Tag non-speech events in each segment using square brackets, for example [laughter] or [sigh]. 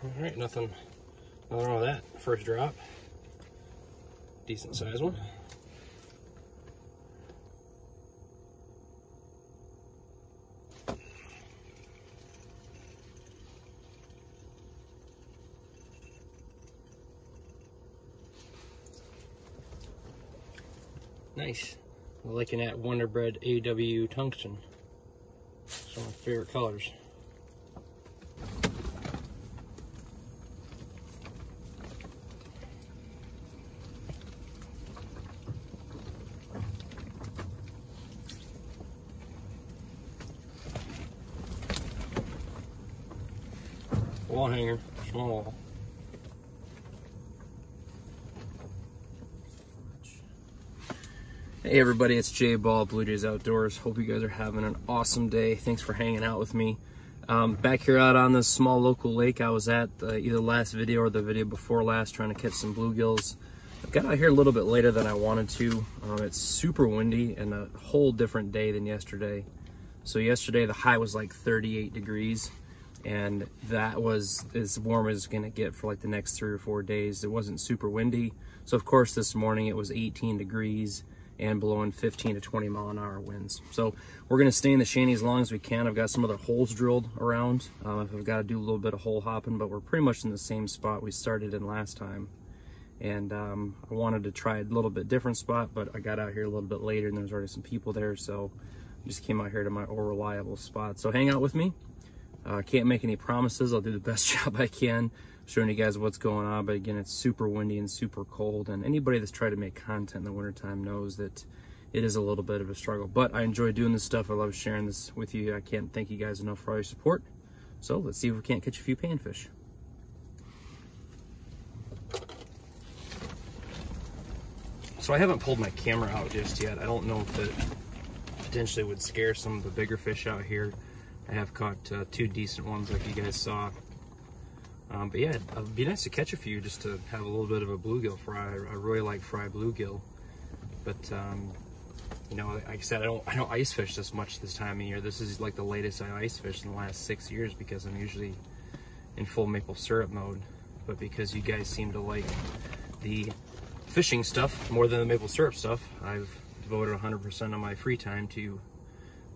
All right, nothing, nothing wrong with that. First drop, decent size one. Nice. Looking at Wonder Bread AW Tungsten. It's one of my favorite colors. Hanger. Hey everybody, it's Jay Ball, Blue Jays Outdoors. Hope you guys are having an awesome day. Thanks for hanging out with me. Um, back here out on this small local lake I was at uh, either last video or the video before last trying to catch some bluegills. I got out here a little bit later than I wanted to. Um, it's super windy and a whole different day than yesterday. So yesterday the high was like 38 degrees and that was as warm as it's gonna get for like the next three or four days. It wasn't super windy. So of course this morning it was 18 degrees and blowing 15 to 20 mile an hour winds. So we're gonna stay in the shanty as long as we can. I've got some other holes drilled around. Uh, I've got to do a little bit of hole hopping, but we're pretty much in the same spot we started in last time. And um, I wanted to try a little bit different spot, but I got out here a little bit later and there's already some people there. So I just came out here to my old reliable spot. So hang out with me. I uh, can't make any promises. I'll do the best [laughs] job I can showing you guys what's going on. But again, it's super windy and super cold. And anybody that's tried to make content in the wintertime knows that it is a little bit of a struggle. But I enjoy doing this stuff. I love sharing this with you. I can't thank you guys enough for all your support. So let's see if we can't catch a few panfish. So I haven't pulled my camera out just yet. I don't know if it potentially would scare some of the bigger fish out here. I have caught uh, two decent ones like you guys saw. Um, but yeah, it'd be nice to catch a few just to have a little bit of a bluegill fry. I really like fry bluegill. But um, you know, like I said, I don't I don't ice fish this much this time of year. This is like the latest I ice fished in the last six years because I'm usually in full maple syrup mode. But because you guys seem to like the fishing stuff more than the maple syrup stuff, I've devoted 100% of my free time to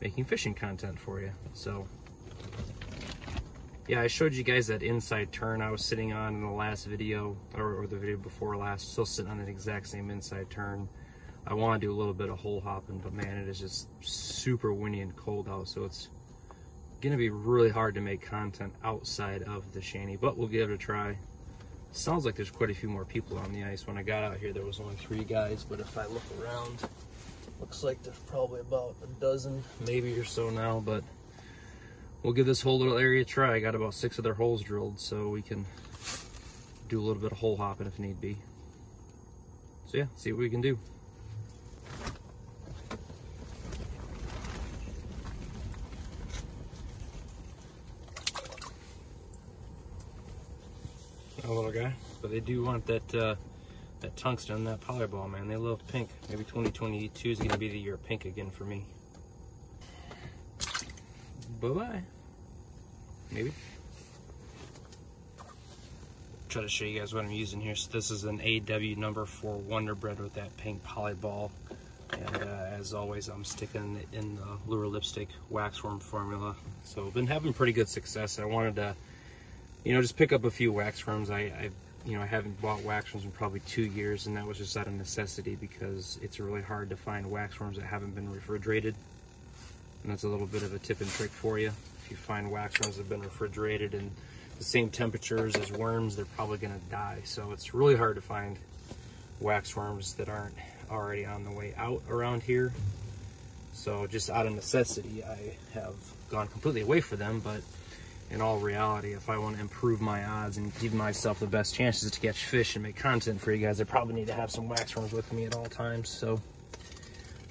making fishing content for you. So yeah, I showed you guys that inside turn I was sitting on in the last video, or, or the video before last, still sitting on that exact same inside turn. I want to do a little bit of hole hopping, but man, it is just super windy and cold out, so it's gonna be really hard to make content outside of the shanty, but we'll give it a try. Sounds like there's quite a few more people on the ice. When I got out here, there was only three guys, but if I look around, looks like there's probably about a dozen, maybe or so now, but we'll give this whole little area a try. I got about six of their holes drilled, so we can do a little bit of hole hopping if need be. So yeah, see what we can do. A little guy, but they do want that uh, that tungsten, that polyball, man. They love pink. Maybe 2022 is gonna be the year of pink again for me. Bye-bye. Maybe. Try to show you guys what I'm using here. So this is an AW number four Wonder Bread with that pink polyball. And uh, as always, I'm sticking in the Lure Lipstick Waxworm formula. So I've been having pretty good success. I wanted to, you know, just pick up a few wax waxworms. I, I you know, I haven't bought waxworms in probably two years, and that was just out of necessity because it's really hard to find waxworms that haven't been refrigerated. And that's a little bit of a tip and trick for you. If you find waxworms that have been refrigerated and the same temperatures as worms, they're probably gonna die. So it's really hard to find waxworms that aren't already on the way out around here. So just out of necessity, I have gone completely away from them, but in all reality, if I want to improve my odds and give myself the best chances to catch fish and make content for you guys, I probably need to have some wax worms with me at all times. So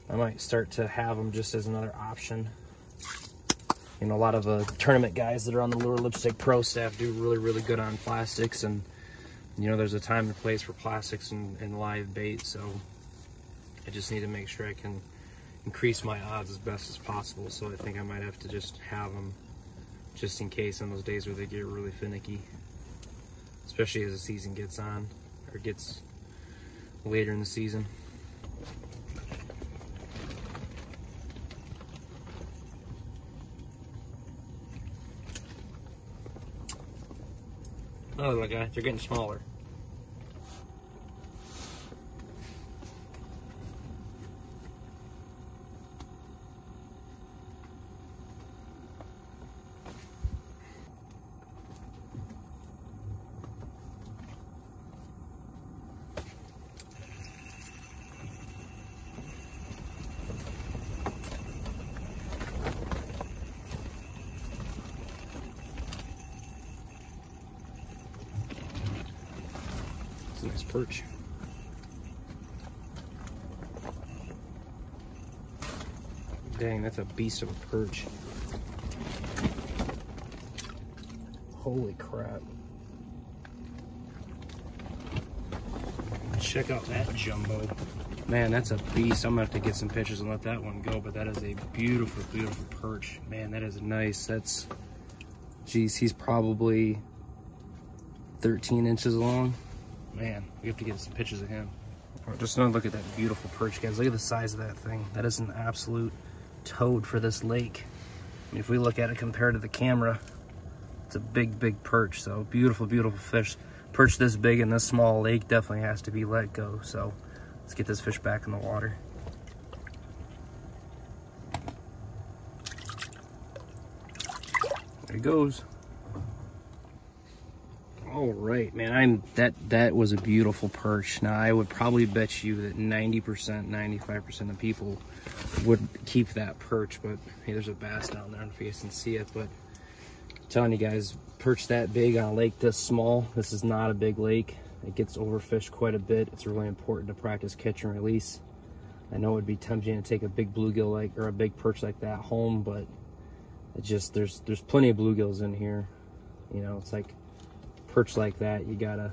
I might start to have them just as another option. You know, a lot of the uh, tournament guys that are on the Lure Lipstick Pro staff do really, really good on plastics. And, you know, there's a time and place for plastics and, and live bait. So I just need to make sure I can increase my odds as best as possible. So I think I might have to just have them just in case on those days where they get really finicky. especially as the season gets on or gets later in the season. Oh, look, guy, they're getting smaller. It's a nice perch. Dang, that's a beast of a perch. Holy crap. Check out that jumbo. Man, that's a beast. I'm gonna have to get some pictures and let that one go, but that is a beautiful, beautiful perch. Man, that is nice. That's, geez, he's probably 13 inches long. Man, we have to get some pictures of him. Just another look at that beautiful perch, guys. Look at the size of that thing. That is an absolute toad for this lake. I mean, if we look at it compared to the camera, it's a big, big perch. So beautiful, beautiful fish. Perch this big in this small lake definitely has to be let go. So let's get this fish back in the water. There he goes. All right, man. I'm that that was a beautiful perch. Now I would probably bet you that 90%, 95% of people would keep that perch, but hey, there's a bass down there. I don't know if you guys can see it, but I'm telling you guys, perch that big on a lake this small. This is not a big lake. It gets overfished quite a bit. It's really important to practice catch and release. I know it'd be tempting to take a big bluegill like or a big perch like that home, but it just there's there's plenty of bluegills in here. You know, it's like perch like that, you gotta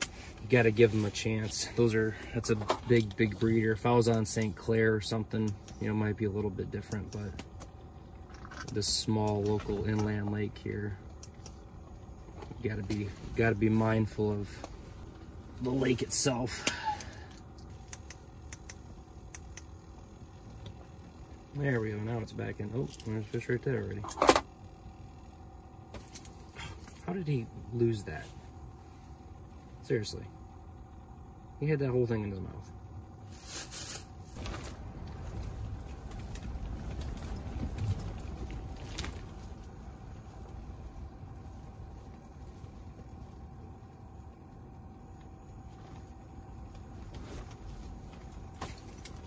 you gotta give them a chance. Those are that's a big big breeder. If I was on St. Clair or something, you know, might be a little bit different, but this small local inland lake here, you gotta be gotta be mindful of the lake itself. There we go. Now it's back in. Oh, there's fish right there already. How did he lose that? Seriously. He had that whole thing in his mouth.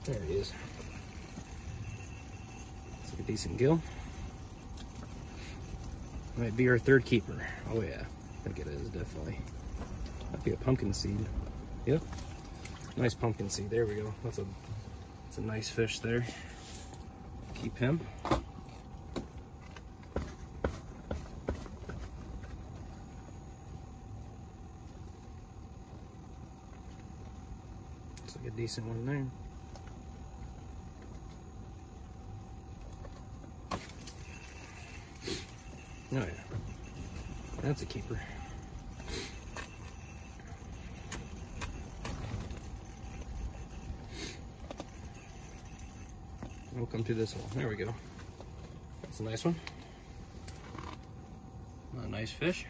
There he is. It's like a decent gill. Might be our third keeper. Oh yeah, I think it is, definitely. Might be a pumpkin seed. Yep. Nice pumpkin seed. There we go. That's a that's a nice fish there. Keep him. Looks like a decent one there. Oh yeah, that's a keeper. We'll come to this hole. There we go. That's a nice one. A nice fish.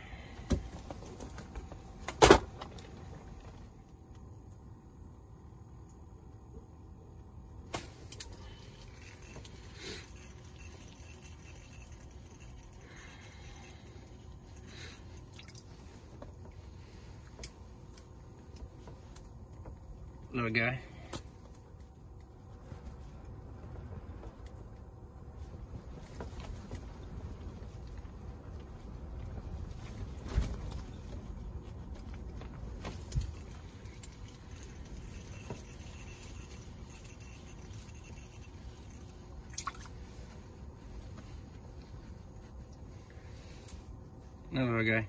Another guy. Another guy.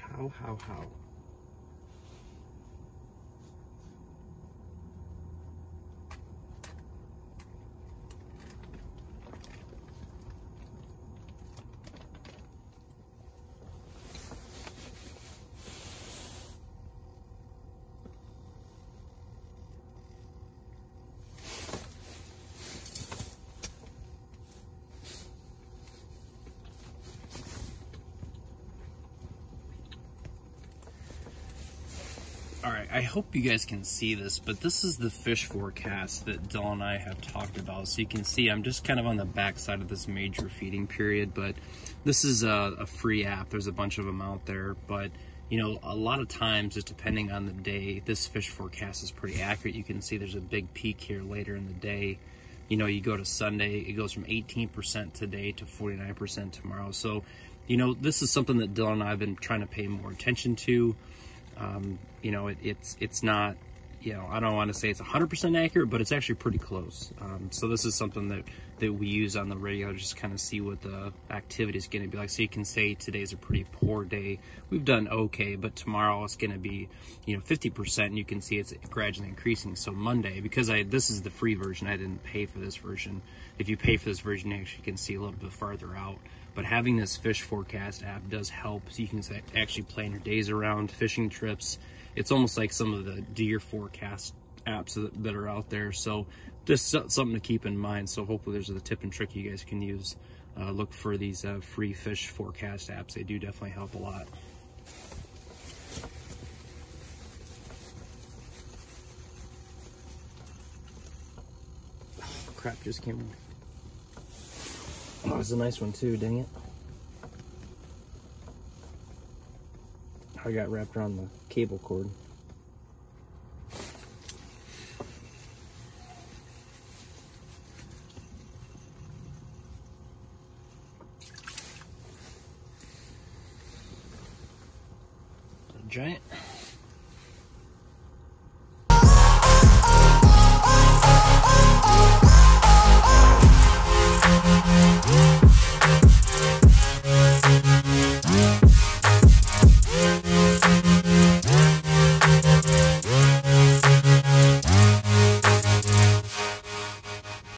How, how, how? I hope you guys can see this, but this is the fish forecast that Dylan and I have talked about. So you can see I'm just kind of on the back side of this major feeding period, but this is a, a free app. There's a bunch of them out there, but you know, a lot of times, just depending on the day, this fish forecast is pretty accurate. You can see there's a big peak here later in the day. You know, you go to Sunday, it goes from 18% today to 49% tomorrow. So, you know, this is something that Dylan and I have been trying to pay more attention to. Um, you know, it, it's it's not, you know, I don't want to say it's 100% accurate, but it's actually pretty close. Um, so this is something that that we use on the radio to just kind of see what the activity is going to be like. So you can say today's a pretty poor day. We've done okay, but tomorrow it's going to be, you know, 50%. And you can see it's gradually increasing. So Monday, because I this is the free version, I didn't pay for this version. If you pay for this version, you actually can see a little bit farther out. But having this fish forecast app does help. So you can actually plan your days around fishing trips. It's almost like some of the deer forecast apps that, are out there. So just something to keep in mind. So hopefully there's a tip and trick you guys can use. Uh, look for these uh, free fish forecast apps. They do definitely help a lot. Crap just came in. Oh, it's a nice one too, dang it. I got wrapped around the cable cord. giant.